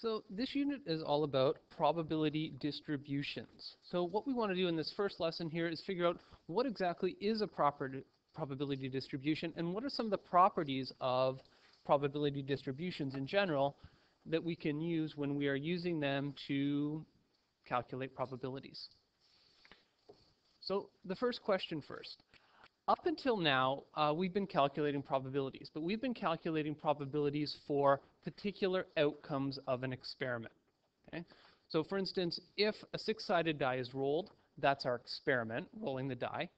So this unit is all about probability distributions. So what we want to do in this first lesson here is figure out what exactly is a proper probability distribution and what are some of the properties of probability distributions in general that we can use when we are using them to calculate probabilities. So the first question first. Up until now, uh, we've been calculating probabilities, but we've been calculating probabilities for particular outcomes of an experiment. Okay? So for instance, if a six-sided die is rolled, that's our experiment, rolling the die.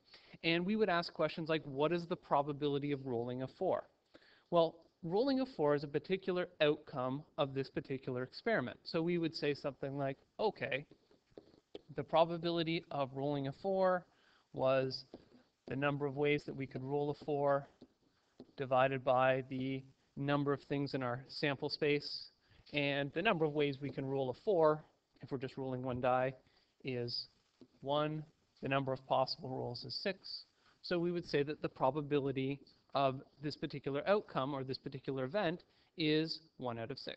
And we would ask questions like, what is the probability of rolling a four? Well, rolling a four is a particular outcome of this particular experiment. So we would say something like, okay, the probability of rolling a four was the number of ways that we could roll a 4 divided by the number of things in our sample space. And the number of ways we can roll a 4, if we're just rolling one die, is 1. The number of possible rolls is 6. So we would say that the probability of this particular outcome or this particular event is 1 out of 6.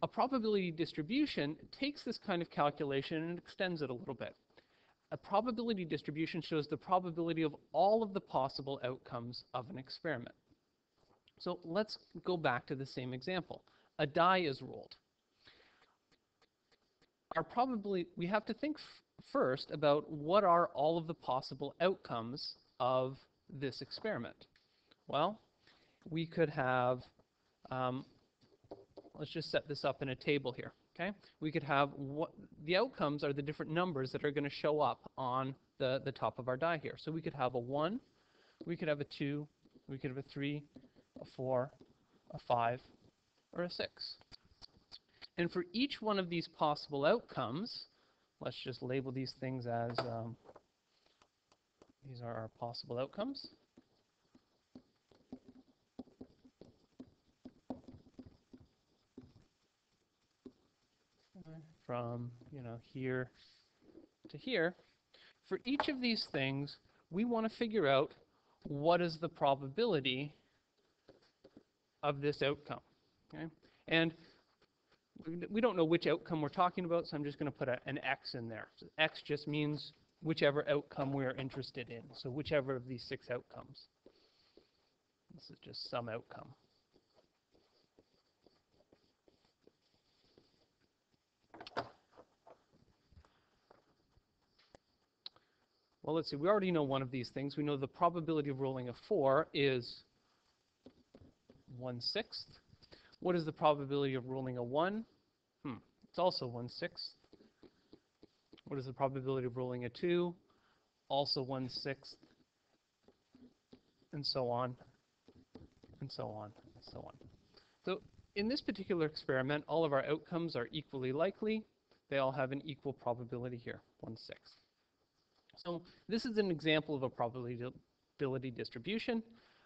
A probability distribution takes this kind of calculation and extends it a little bit a probability distribution shows the probability of all of the possible outcomes of an experiment. So let's go back to the same example. A die is rolled. Our probability, we have to think first about what are all of the possible outcomes of this experiment. Well, we could have, um, let's just set this up in a table here. Okay, we could have what the outcomes are the different numbers that are going to show up on the, the top of our die here. So we could have a 1, we could have a 2, we could have a 3, a 4, a 5, or a 6. And for each one of these possible outcomes, let's just label these things as um, these are our possible outcomes. From you know here to here, for each of these things, we want to figure out what is the probability of this outcome. Okay? And we don't know which outcome we're talking about, so I'm just going to put a, an x in there. So x just means whichever outcome we're interested in, so whichever of these six outcomes. This is just some outcome. Well, let's see. We already know one of these things. We know the probability of rolling a 4 is 1 sixth. What is the probability of rolling a 1? Hmm, it's also 1 sixth. What is the probability of rolling a 2? Also 1 sixth. And so on, and so on, and so on. So in this particular experiment, all of our outcomes are equally likely. They all have an equal probability here, 1 sixth. So this is an example of a probability distribution.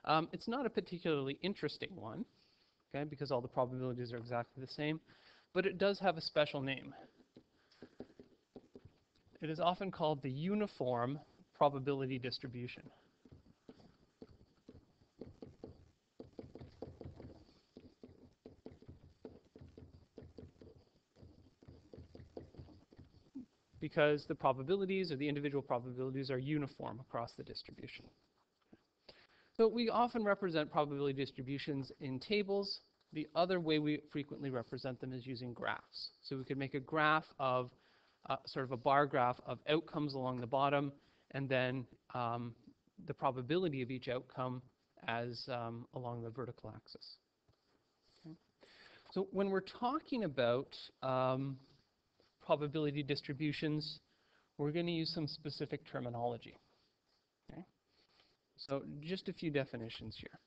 Um, it's not a particularly interesting one, okay, because all the probabilities are exactly the same, but it does have a special name. It is often called the uniform probability distribution. Because the probabilities or the individual probabilities are uniform across the distribution. So we often represent probability distributions in tables. The other way we frequently represent them is using graphs. So we could make a graph of uh, sort of a bar graph of outcomes along the bottom and then um, the probability of each outcome as um, along the vertical axis. Okay. So when we're talking about um, probability distributions, we're going to use some specific terminology. Okay? So just a few definitions here.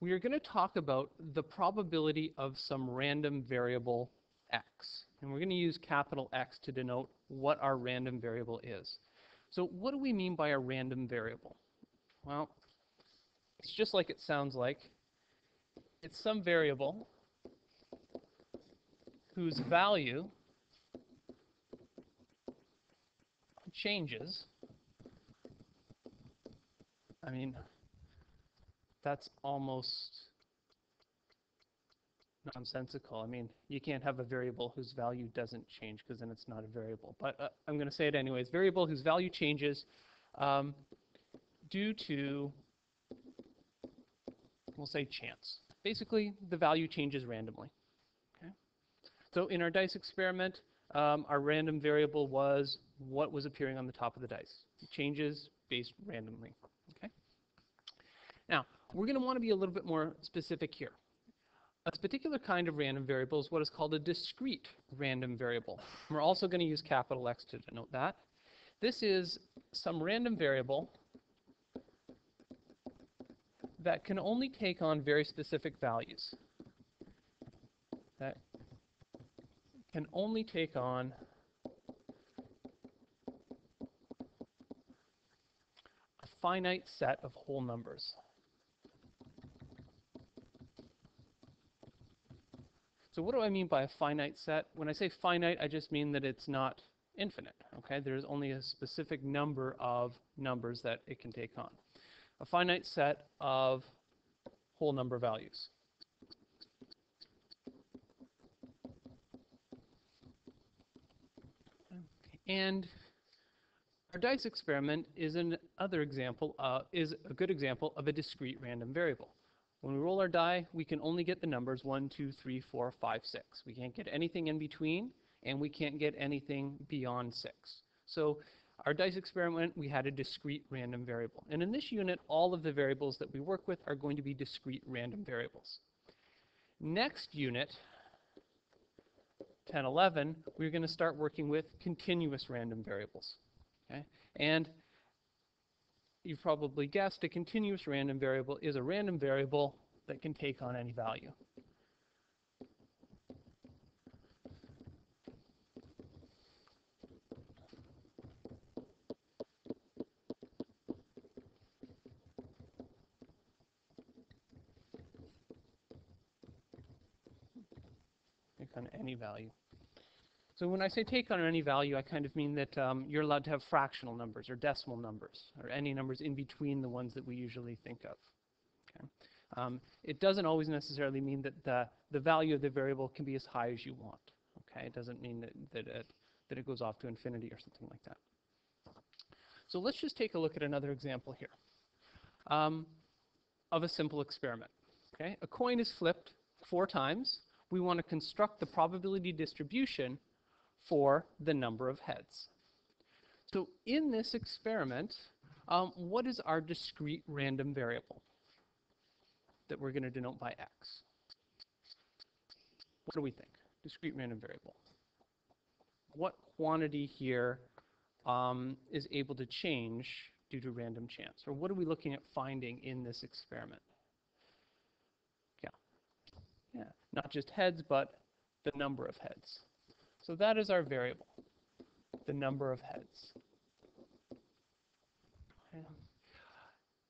We are going to talk about the probability of some random variable x. And we're going to use capital X to denote what our random variable is. So what do we mean by a random variable? Well, it's just like it sounds like. It's some variable whose value changes. I mean, that's almost nonsensical. I mean, you can't have a variable whose value doesn't change because then it's not a variable. But uh, I'm going to say it anyways. Variable whose value changes um, due to, we'll say chance. Basically, the value changes randomly. So in our dice experiment, um, our random variable was what was appearing on the top of the dice. It changes based randomly. Okay. Now, we're going to want to be a little bit more specific here. A particular kind of random variable is what is called a discrete random variable. We're also going to use capital X to denote that. This is some random variable that can only take on very specific values. That can only take on a finite set of whole numbers. So what do I mean by a finite set? When I say finite, I just mean that it's not infinite, okay? There's only a specific number of numbers that it can take on. A finite set of whole number values. And our dice experiment is another example, uh, is a good example of a discrete random variable. When we roll our die, we can only get the numbers 1, 2, 3, 4, 5, 6. We can't get anything in between, and we can't get anything beyond 6. So our dice experiment, we had a discrete random variable. And in this unit, all of the variables that we work with are going to be discrete random variables. Next unit, 10, 11, we're going to start working with continuous random variables. Okay? And you've probably guessed a continuous random variable is a random variable that can take on any value. Take on any value. So when I say take on any value, I kind of mean that um, you're allowed to have fractional numbers or decimal numbers or any numbers in between the ones that we usually think of. Okay? Um, it doesn't always necessarily mean that the, the value of the variable can be as high as you want. Okay? It doesn't mean that, that, it, that it goes off to infinity or something like that. So let's just take a look at another example here um, of a simple experiment. Okay? A coin is flipped four times. We want to construct the probability distribution for the number of heads. So in this experiment, um, what is our discrete random variable that we're going to denote by x? What do we think? Discrete random variable. What quantity here um, is able to change due to random chance? Or what are we looking at finding in this experiment? Yeah. Yeah. Not just heads, but the number of heads. So that is our variable, the number of heads.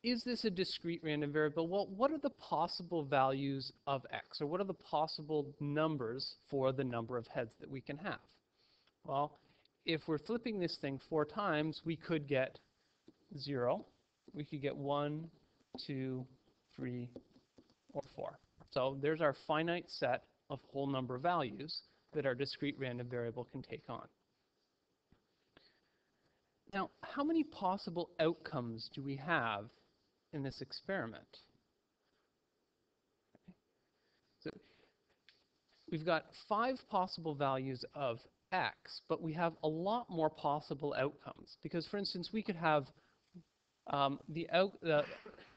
Is this a discrete random variable? Well, what are the possible values of x, or what are the possible numbers for the number of heads that we can have? Well, if we're flipping this thing four times, we could get 0. We could get 1, 2, 3, or 4. So there's our finite set of whole number values that our discrete random variable can take on. Now, how many possible outcomes do we have in this experiment? So we've got five possible values of x, but we have a lot more possible outcomes. Because, for instance, we could have um, the, out, uh,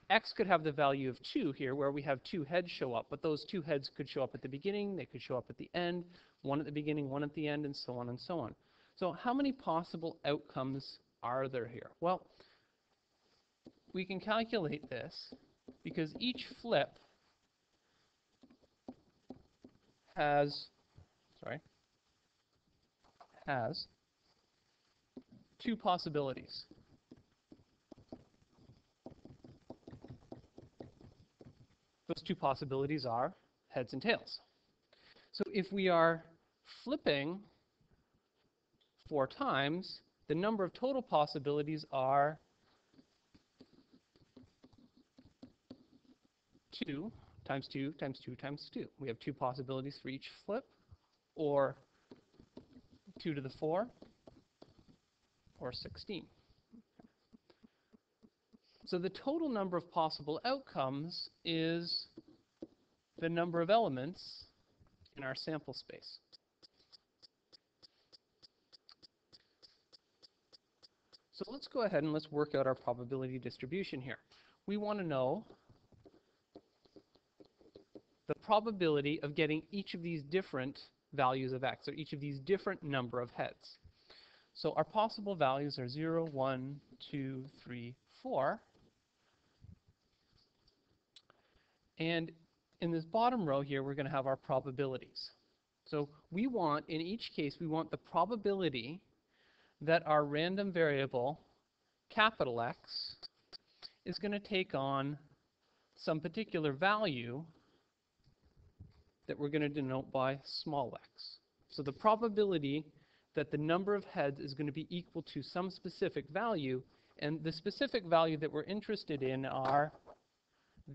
x could have the value of 2 here, where we have two heads show up, but those two heads could show up at the beginning, they could show up at the end, one at the beginning, one at the end, and so on and so on. So how many possible outcomes are there here? Well, we can calculate this because each flip has, sorry, has two possibilities. Those two possibilities are heads and tails. So if we are flipping four times, the number of total possibilities are 2 times 2 times 2 times 2. We have two possibilities for each flip, or 2 to the 4, or 16. So the total number of possible outcomes is the number of elements in our sample space. So let's go ahead and let's work out our probability distribution here. We want to know the probability of getting each of these different values of x, or each of these different number of heads. So our possible values are 0, 1, 2, 3, 4. And in this bottom row here, we're going to have our probabilities. So we want, in each case, we want the probability that our random variable, capital X, is going to take on some particular value that we're going to denote by small x. So the probability that the number of heads is going to be equal to some specific value, and the specific value that we're interested in are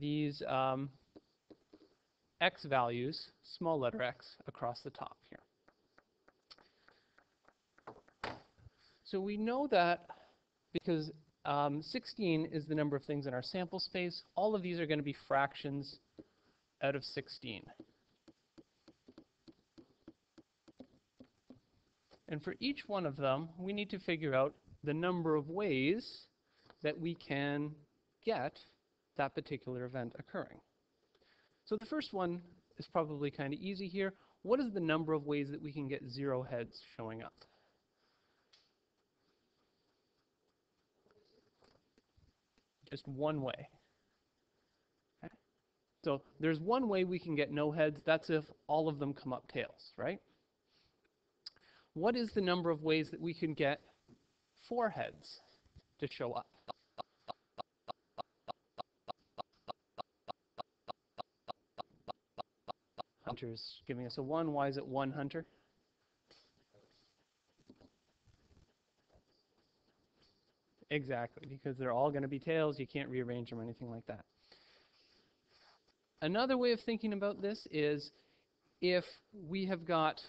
these um, x values, small letter x, across the top here. So we know that because um, 16 is the number of things in our sample space, all of these are going to be fractions out of 16. And for each one of them, we need to figure out the number of ways that we can get that particular event occurring. So the first one is probably kind of easy here. What is the number of ways that we can get zero heads showing up? Just one way. Okay? So there's one way we can get no heads. That's if all of them come up tails, right? What is the number of ways that we can get four heads to show up? Hunter's giving us a 1. Why is it 1 hunter? Exactly, because they're all going to be tails. You can't rearrange them or anything like that. Another way of thinking about this is if we have got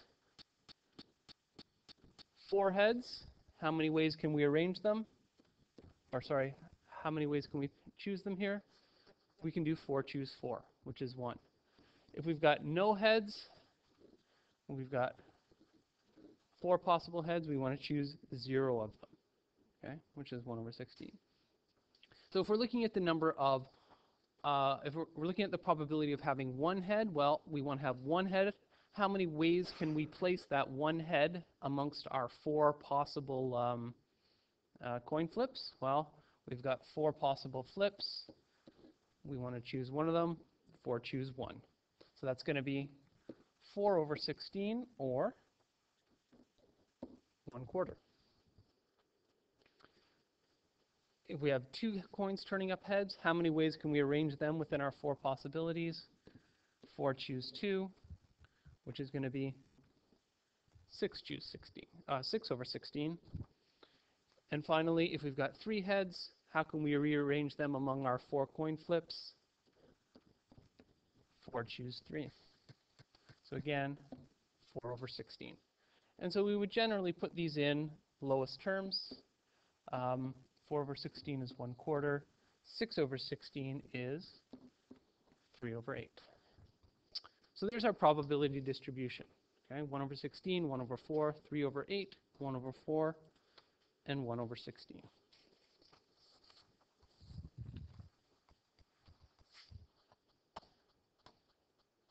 four heads, how many ways can we arrange them? Or sorry, how many ways can we choose them here? We can do 4 choose 4, which is 1. If we've got no heads, we've got four possible heads, we want to choose 0 of them okay, which is 1 over 16. So if we're looking at the number of, uh, if we're, we're, looking at the probability of having one head, well, we want to have one head. How many ways can we place that one head amongst our four possible um, uh, coin flips? Well, we've got four possible flips. We want to choose one of them. Four choose one. So that's going to be 4 over 16 or 1 quarter. if we have two coins turning up heads, how many ways can we arrange them within our four possibilities? 4 choose 2, which is going to be 6 choose 16, uh, 6 over 16. And finally, if we've got three heads, how can we rearrange them among our four coin flips? 4 choose 3. So again, 4 over 16. And so we would generally put these in lowest terms. Um, 4 over 16 is 1 quarter. 6 over 16 is 3 over 8. So there's our probability distribution. Okay, 1 over 16, 1 over 4, 3 over 8, 1 over 4, and 1 over 16.